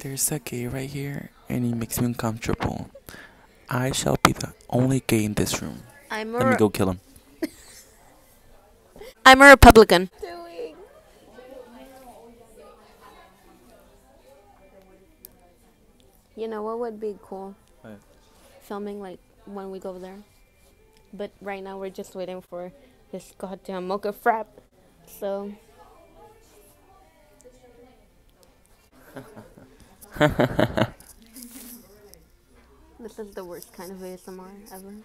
There's a gay right here, and he makes me uncomfortable. I shall be the only gay in this room. I'm Let me go kill him. I'm a Republican. Doing. You know what would be cool? What? Filming like when we go there. But right now we're just waiting for this goddamn mocha frap. So this is the worst kind of ASMR ever.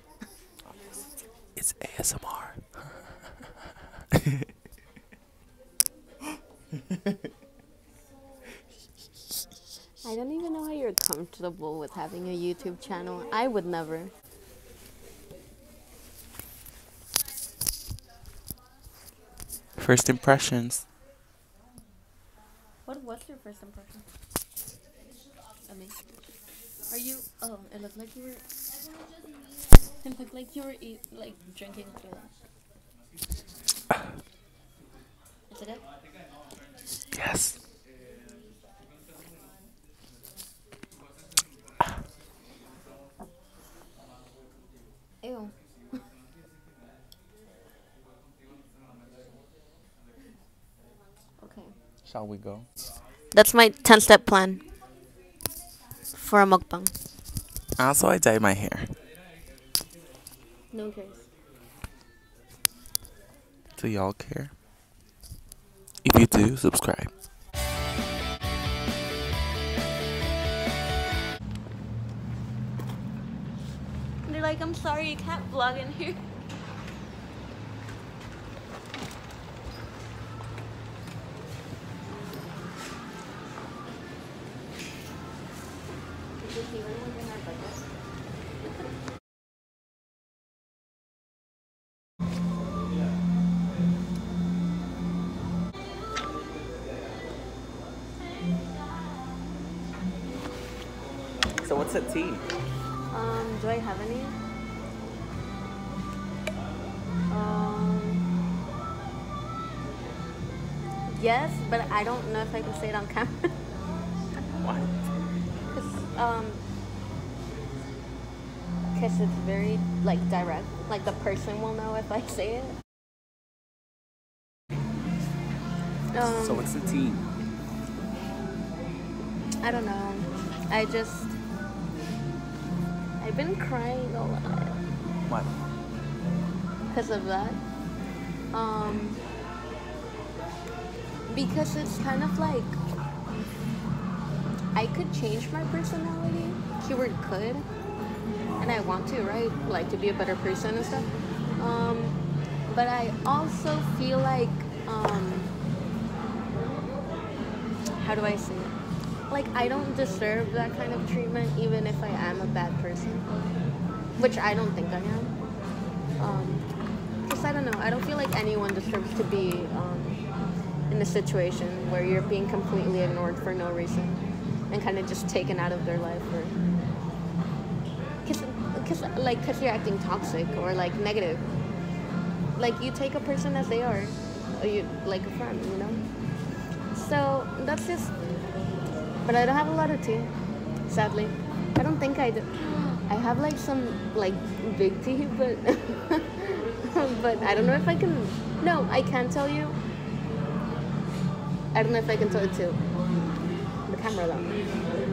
It's ASMR. I don't even know how you're comfortable with having a YouTube channel. I would never. First impressions. What was your first impression? Of me? Are you? Oh, it looked like you were. It looked like you were eat, like drinking Cola. Is it good? Yes. Ew. okay. Shall we go? That's my 10 step plan for a mukbang. Also, I dyed my hair. No one cares. Do y'all care? If you do, subscribe. They're like, I'm sorry, you can't vlog in here. So what's that tea? Um, do I have any? Um, yes, but I don't know if I can say it on camera. What? Cause, um, cause it's very like direct. Like the person will know if I say it. Um, So what's the team? I don't know. I just I've been crying a lot What? because of that. Um, because it's kind of like I could change my personality. Keyword could, and I want to, right? Like to be a better person and stuff. Um, but I also feel like um, how do I say it? Like I don't deserve that kind of treatment, even if I am a bad person, which I don't think I am. Um, Cause I don't know. I don't feel like anyone deserves to be um, in a situation where you're being completely ignored for no reason and kind of just taken out of their life or cause, like cause you're acting toxic or like negative. Like you take a person as they are, or you like a friend, you know. So that's just. But I don't have a lot of tea, sadly. I don't think I do. I have like some like big tea, but but I don't know if I can. No, I can tell you. I don't know if I can tell it to the camera though.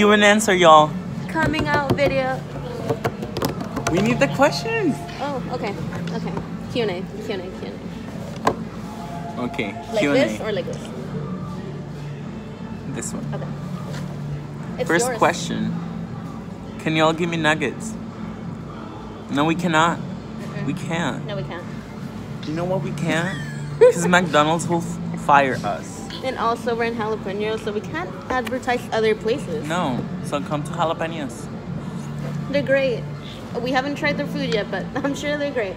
Q and answer, y'all. Coming out video. We need the questions. Oh, okay, okay. Q and A, Q and A, Q and A. Okay. A. Like Q this and or like this? A. This one. Okay. It's First yours. question. Can y'all give me nuggets? No, we cannot. We can't. No, we can't. You know what we can't? Because McDonald's will fire us. And also, we're in jalapeno, so we can't advertise other places. No. So come to jalapenos. They're great. We haven't tried their food yet, but I'm sure they're great.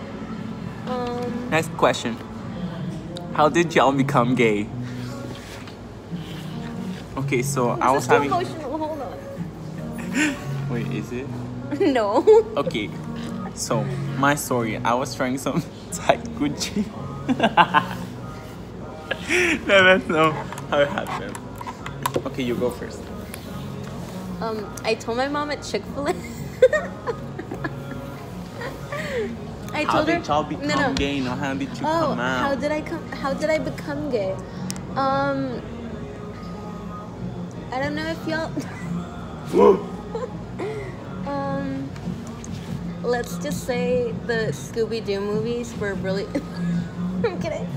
Um, Next question. How did y'all become gay? Okay, so I was this is too having. emotional. Hold on. Wait, is it? no. Okay, so my story. I was trying some tight Gucci. no, that's not how it happened. Okay, you go first. Um, I told my mom at Chick Fil A. I How told her. did y'all become no, no. gay? No, how did you Oh, come out? how did I come? How did I become gay? Um, I don't know if y'all. um, let's just say the Scooby Doo movies were really. I'm kidding.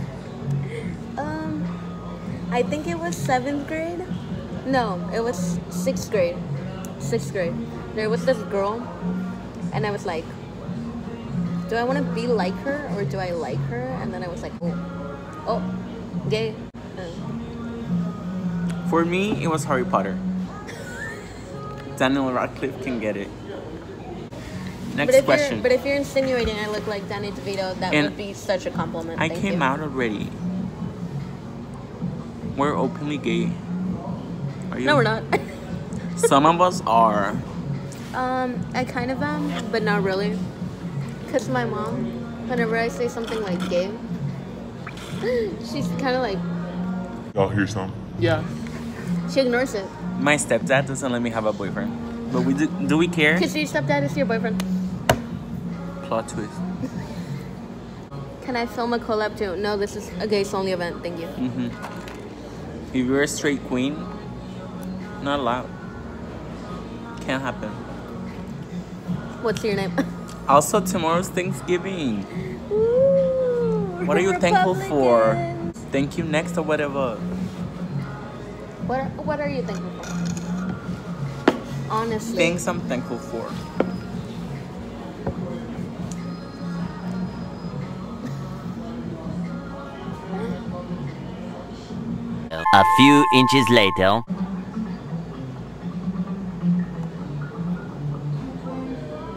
I think it was seventh grade. No, it was sixth grade. Sixth grade. There was this girl, and I was like, do I want to be like her or do I like her? And then I was like, oh, oh, gay. Uh, For me, it was Harry Potter. Daniel Radcliffe can get it. Next but if question. you're but if you're insinuating I look like Danny DeVito, that And would be such a compliment. I Thank came you. out already. We're openly gay. Are you? No, we're not. Some of us are. um, I kind of am, but not really. Cause my mom, whenever I say something like gay, she's kind of like Y'all hear some? Yeah. she ignores it. My stepdad doesn't let me have a boyfriend. But we do, do we care? Cause your stepdad is your boyfriend. Plot twist. Can I film a collab too? No, this is a gays only event. Thank you. hmm If you're a straight queen, not allowed. Can't happen. What's your name? Also, tomorrow's Thanksgiving. Ooh, What are you thankful for? Thank you next or whatever. What are, What are you thankful for? Honestly. Things I'm thankful for. A few inches later.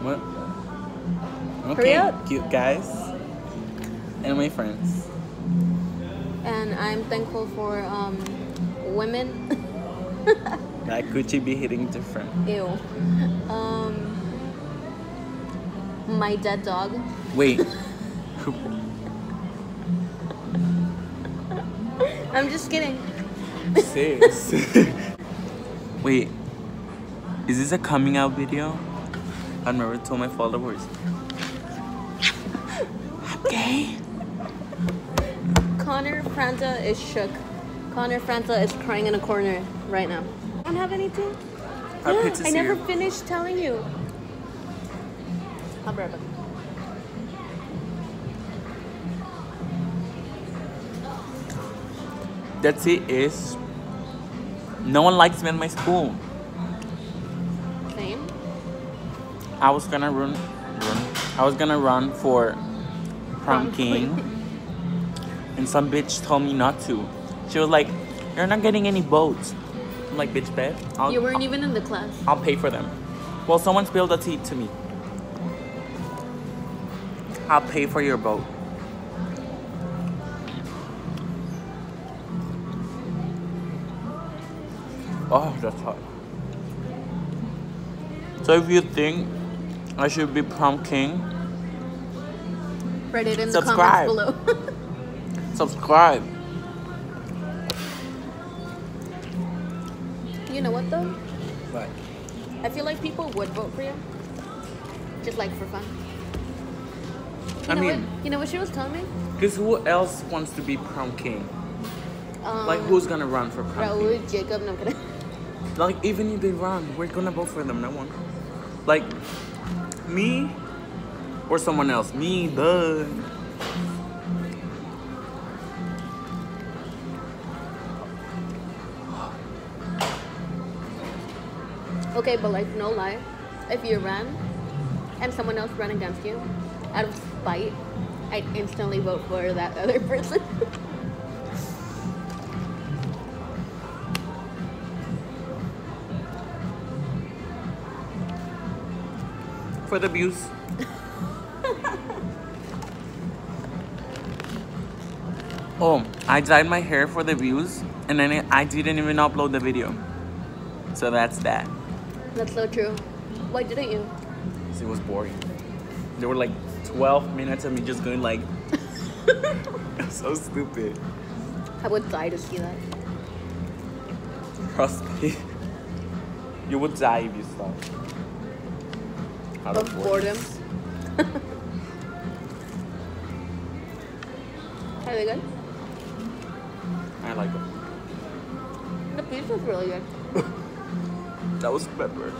What? Hurry Okay, up. cute guys. And my friends. And I'm thankful for um, women. That Gucci be hitting different. Ew. Um, my dead dog. Wait. I'm just kidding. Wait. Is this a coming out video? I've never told my followers. I'm gay. Connor Franta is shook. Connor Franta is crying in a corner right now. I don't have anything. I to I never her. finished telling you. I'll be right back. That's it is no one likes me in my school. Same. I was gonna run, run I was gonna run for prom Prom king and some bitch told me not to. She was like, You're not getting any votes. I'm like, bitch bet. I'll, You weren't I'll, even in the class. I'll pay for them. Well someone spilled a tea to me. I'll pay for your vote. Oh, that's hot. So if you think I should be prom king, Write it in Subscribe. the comments below. subscribe. you know what though? But I feel like people would vote for you. Just like for fun. You I know mean, what? You know what she was telling me? because who else wants to be prom king? Um, Like who's gonna run for prom king? Raul, Jacob, no I'm kidding. Like even if they run, we're gonna vote for them. No one. Like me or someone else. Me, the. Okay, but like no lie, if you ran and someone else ran against you, out of spite, I'd instantly vote for that other person. For the views. oh, I dyed my hair for the views, and then I didn't even upload the video. So that's that. That's so true. Why didn't you? 'Cause It was boring. There were like 12 minutes of me just going like, so stupid. I would die to see that. Trust me. You would die if you saw. Out Of boredom. Are they good? I like it. The pizza's really good. That was pepper.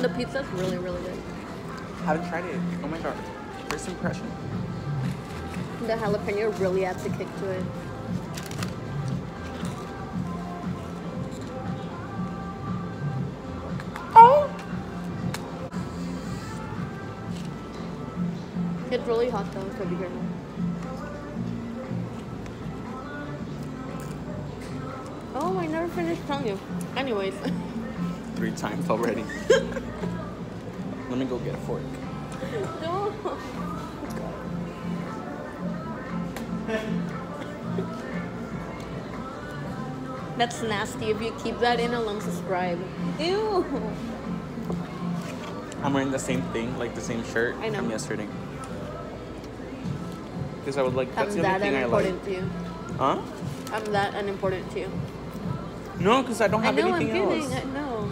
The pizza's really, really good. Haven't tried it. Oh my god. First impression. The jalapeno really adds a kick to it. Really hot though, so be careful. Oh, I never finished telling you. Anyways, Three times already. Let me go get a fork. no. That's nasty. If you keep that in, I'll unsubscribe. Ew. I'm wearing the same thing, like the same shirt I know. from yesterday. Because I was like, that's I'm the that only thing I like. unimportant to you. Huh? I'm that unimportant to you. No, because I don't I have know I'm anything kidding. else. I know.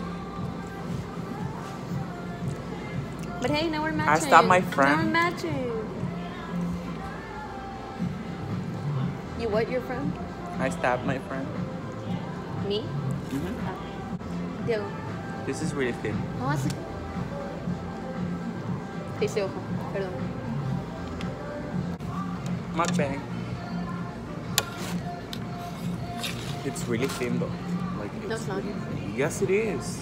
But hey, now we're matching. I stopped my friend. Now we're matching. You what, your friend? I stabbed my friend. Me? hmm Diego. This is really thin. ¿Cómo hace? Te hice ojo. Perdón. Mukbang. It's really thin though. Like it's No, it's not. really thin. Yes, it is.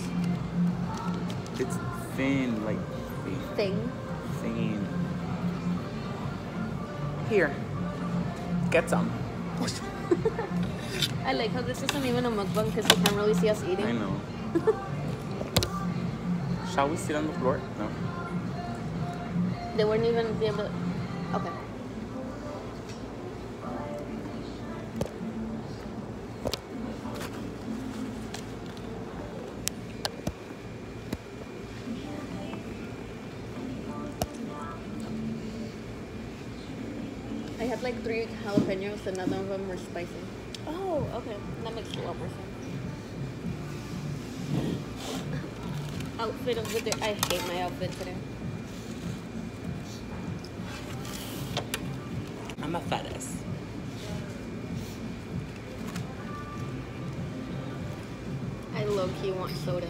It's thin, like thin, Thing. thin. Here, get some. I like how this isn't even a mukbang because you can't really see us eating. I know. Shall we sit on the floor? No. They wouldn't even be able to. Okay. I had like three jalapenos and none of them were spicy. Oh, okay. That makes a lot more sense. Outfit of the day. I hate my outfit today. I'm a fat. I low key want soda.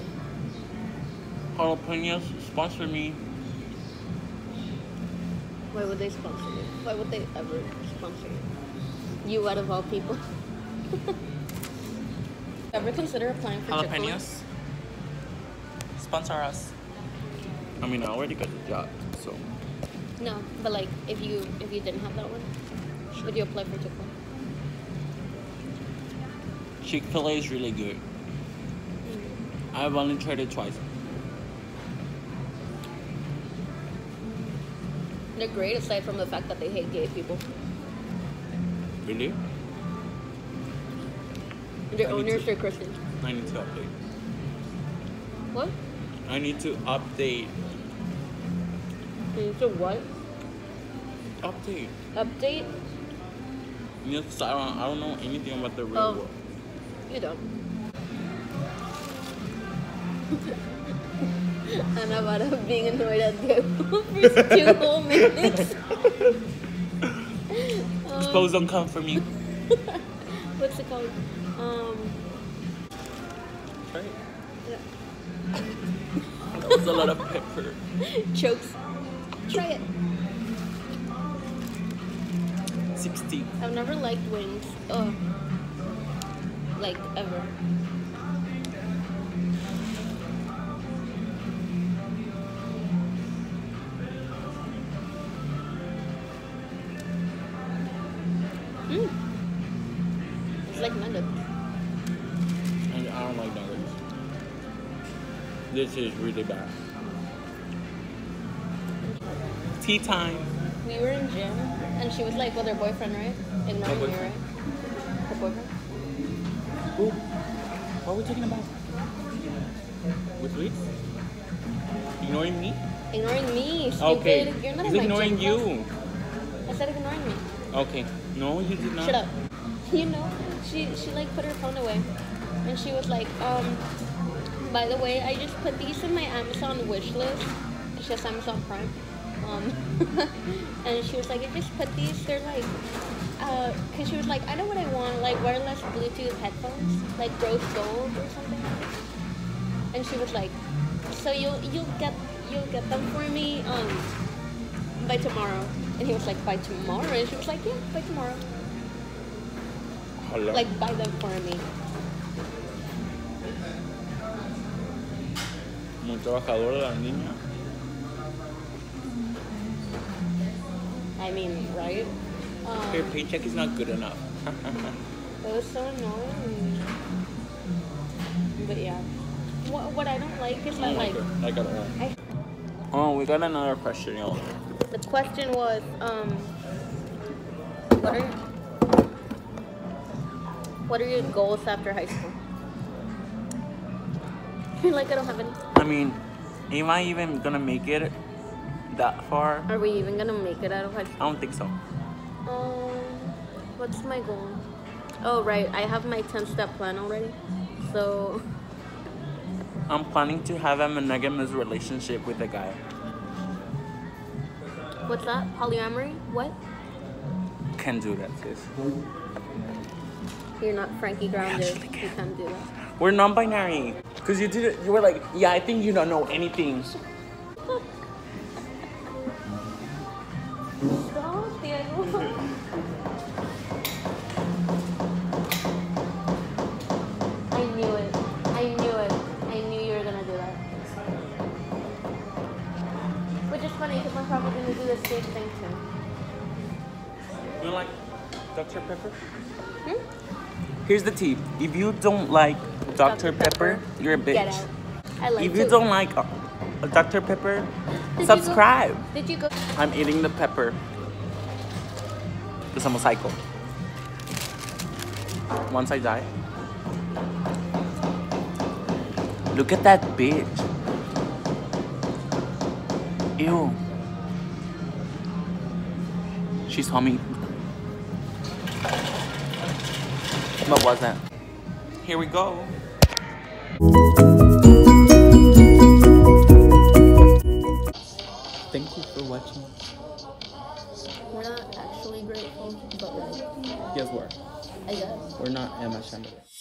Jalapenos sponsor me. Why would they sponsor you? Why would they ever sponsor you? You out of all people. ever consider applying for Chick-fil-A? Jalapenos. Sponsor us. I mean, I already got the job, so. No, but like if you if you didn't have that one, would you apply for Chick-fil-A? Chick fil A is really good. Mm. I've only tried it twice. They're great aside from the fact that they hate gay people. Really? Their I need owners to- are Christians. I need to update. What? I need to update. So what? Update. Update? Yes, I don't, I don't know anything about the real Oh. world. You don't. and I'm about uh, being annoyed at Diego for two whole minutes. Um, Suppose don't come for me. What's it called? Um, Right. That was a lot of pepper. chokes. Try it. 60. I've never liked wings. Oh. Like ever. This is really bad. Tea time. We were in gym and she was like with her boyfriend, right? Ignoring Her me, right? Her boyfriend? Ooh. What are we talking about? With Luis? Ignoring me? Ignoring me, stupid. Okay. You're not He's in my ignoring gym class. you. I said ignore me. Okay. No, you did not. Shut up. You know, she she like put her phone away, and she was like, um, by the way, I just put these in my Amazon wish list. It's just Amazon Prime. Um, and she was like, I just put these. They're like, uh, cause she was like, I know what I want, like wireless Bluetooth headphones, like rose gold or something. And she was like, so you'll you'll get you'll get them for me um by tomorrow. And he was like, by tomorrow? And she was like, yeah, by tomorrow. Hello. Like, buy them for me. Muy trabajadora la niña. I mean, right? Her Um, paycheck is not good enough. it was so annoying. But yeah. What, what I don't like is I that, don't like, like it. Like at all. Oh, we got another question, y'all. the question was, um, what are, what are your goals after high school? like, I don't have any. I mean, am I even gonna make it that far? Are we even gonna make it out of high I don't think so. Um, what's my goal? Oh, right. I have my 10 step plan already. So, I'm planning to have a monogamous relationship with a guy. what's that? Polyamory? What? Can do that, sis. You're not Frankie Grande. You can. can't do that. We're non-binary. Cause you did it. You were like, yeah, I think you don't know anything. I knew it. I knew it. I knew you were gonna do that. Which is funny because I'm probably gonna do the same thing too. You like Dr. Pepper? Hmm? Here's the tea. If you don't like Dr. Dr. Pepper, Pepper, you're a bitch. I like If you don't like uh, Dr. Pepper, Did subscribe. Did you go? I'm eating the pepper. Because I'm a psycho. Once I die. Look at that bitch. Ew. She saw me. What was that? Here we go. Thank you for watching. We're not actually grateful, but like, Yes, we're. I guess. We're not Emma Chamberlain.